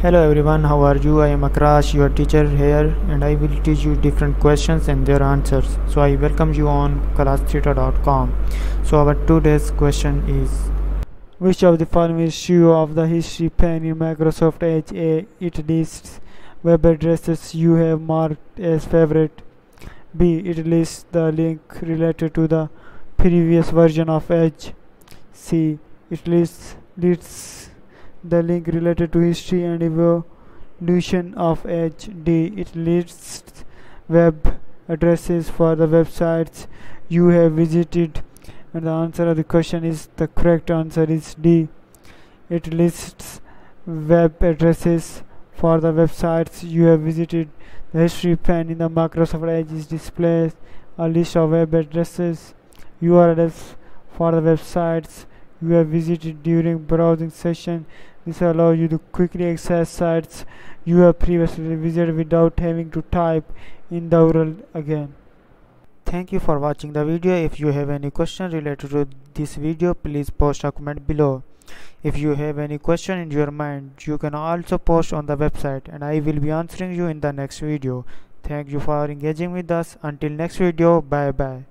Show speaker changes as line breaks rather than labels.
Hello everyone, how are you? I am Akrash, your teacher here, and I will teach you different questions and their answers. So I welcome you on classtheta.com. So our today's question is
Which of the following is true of the history pane in Microsoft Edge? A. It lists web addresses you have marked as favorite. B. It lists the link related to the previous version of Edge. C. It lists lists the link related to history and evolution of Edge. It lists web addresses for the websites you have visited. And the answer of the question is the correct answer is D. It lists web addresses for the websites you have visited. The history pane in the Microsoft Edge is displays a list of web addresses, URLs for the websites you have visited during browsing session. This allows you to quickly access sites you have previously visited without having to type in the URL again.
Thank you for watching the video. If you have any question related to this video, please post a comment below. If you have any question in your mind, you can also post on the website and I will be answering you in the next video. Thank you for engaging with us. Until next video, bye bye.